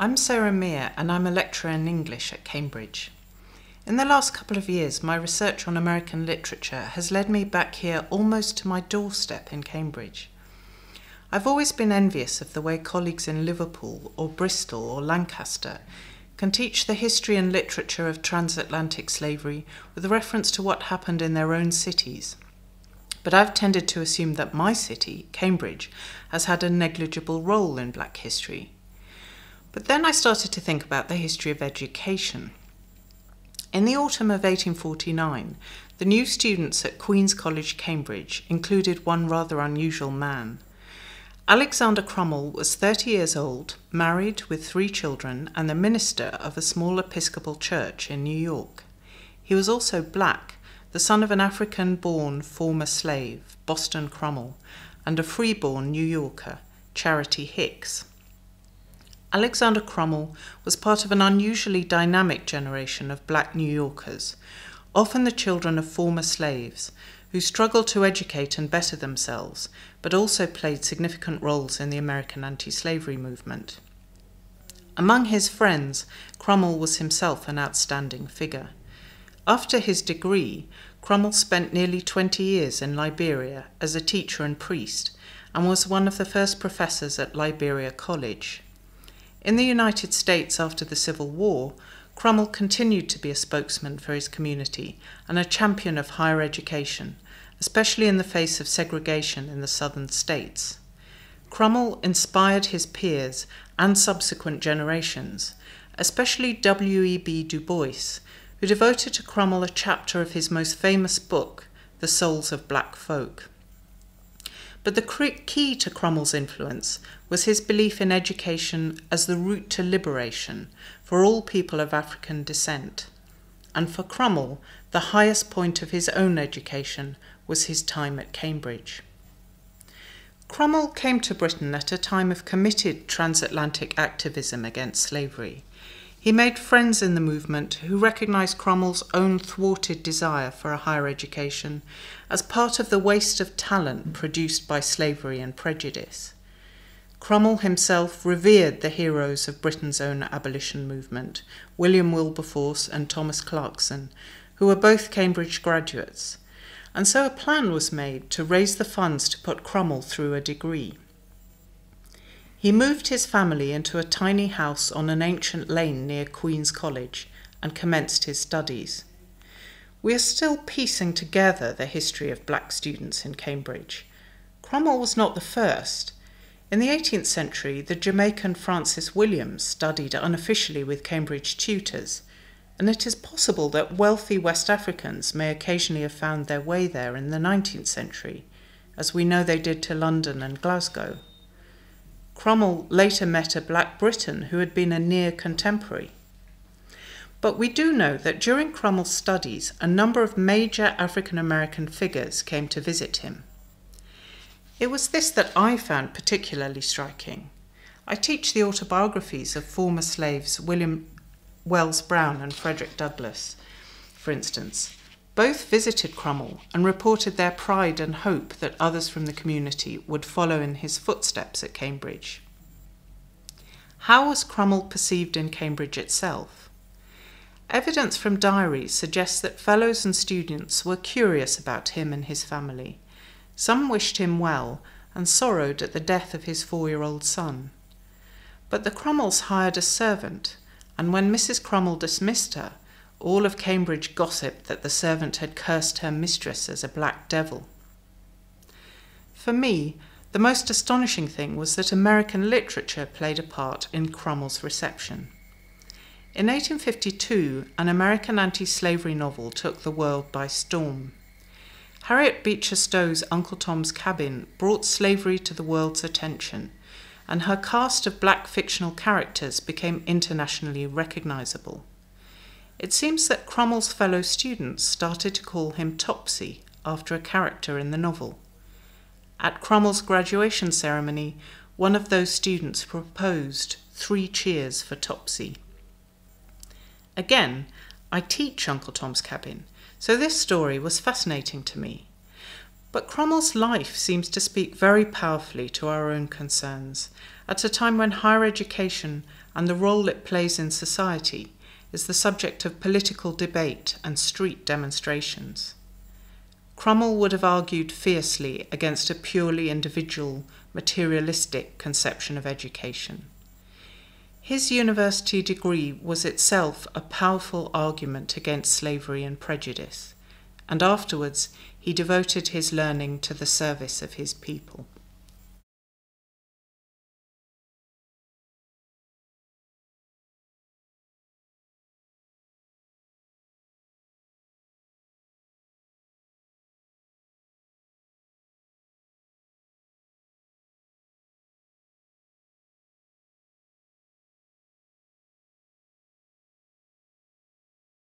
I'm Sarah Meer and I'm a lecturer in English at Cambridge. In the last couple of years, my research on American literature has led me back here almost to my doorstep in Cambridge. I've always been envious of the way colleagues in Liverpool or Bristol or Lancaster can teach the history and literature of transatlantic slavery with reference to what happened in their own cities. But I've tended to assume that my city, Cambridge, has had a negligible role in black history. But then I started to think about the history of education. In the autumn of 1849, the new students at Queen's College, Cambridge, included one rather unusual man. Alexander Crummell was 30 years old, married with three children, and the minister of a small Episcopal church in New York. He was also black, the son of an African born former slave, Boston Crummell, and a free-born New Yorker, Charity Hicks. Alexander Crummell was part of an unusually dynamic generation of black New Yorkers, often the children of former slaves, who struggled to educate and better themselves, but also played significant roles in the American anti slavery movement. Among his friends, Crummell was himself an outstanding figure. After his degree, Crummell spent nearly 20 years in Liberia as a teacher and priest and was one of the first professors at Liberia College. In the United States after the Civil War, Crummell continued to be a spokesman for his community and a champion of higher education, especially in the face of segregation in the southern states. Crummell inspired his peers and subsequent generations, especially W.E.B. Du Bois, who devoted to Crummell a chapter of his most famous book, The Souls of Black Folk. But the key to Crummell's influence was his belief in education as the route to liberation for all people of African descent. And for Crummell, the highest point of his own education was his time at Cambridge. Crummell came to Britain at a time of committed transatlantic activism against slavery. He made friends in the movement who recognized Crummell's own thwarted desire for a higher education as part of the waste of talent produced by slavery and prejudice. Crummell himself revered the heroes of Britain's own abolition movement, William Wilberforce and Thomas Clarkson, who were both Cambridge graduates, and so a plan was made to raise the funds to put Crummell through a degree. He moved his family into a tiny house on an ancient lane near Queen's College and commenced his studies. We are still piecing together the history of black students in Cambridge. Crummell was not the first. In the 18th century, the Jamaican Francis Williams studied unofficially with Cambridge tutors, and it is possible that wealthy West Africans may occasionally have found their way there in the 19th century, as we know they did to London and Glasgow. Crummell later met a black Briton who had been a near contemporary. But we do know that during Crummell's studies, a number of major African American figures came to visit him. It was this that I found particularly striking. I teach the autobiographies of former slaves William Wells Brown and Frederick Douglass, for instance, both visited Crummell and reported their pride and hope that others from the community would follow in his footsteps at Cambridge. How was Crummell perceived in Cambridge itself? Evidence from diaries suggests that fellows and students were curious about him and his family. Some wished him well and sorrowed at the death of his four year old son. But the Crummells hired a servant, and when Mrs. Crummell dismissed her, all of Cambridge gossiped that the servant had cursed her mistress as a black devil. For me, the most astonishing thing was that American literature played a part in Crummell's reception. In 1852, an American anti slavery novel took the world by storm. Harriet Beecher Stowe's Uncle Tom's Cabin brought slavery to the world's attention, and her cast of black fictional characters became internationally recognizable. It seems that Crummell's fellow students started to call him Topsy after a character in the novel. At Crummell's graduation ceremony, one of those students proposed three cheers for Topsy. Again, I teach Uncle Tom's Cabin, so this story was fascinating to me. But Crummell's life seems to speak very powerfully to our own concerns at a time when higher education and the role it plays in society is the subject of political debate and street demonstrations. Crummell would have argued fiercely against a purely individual, materialistic conception of education. His university degree was itself a powerful argument against slavery and prejudice, and afterwards he devoted his learning to the service of his people.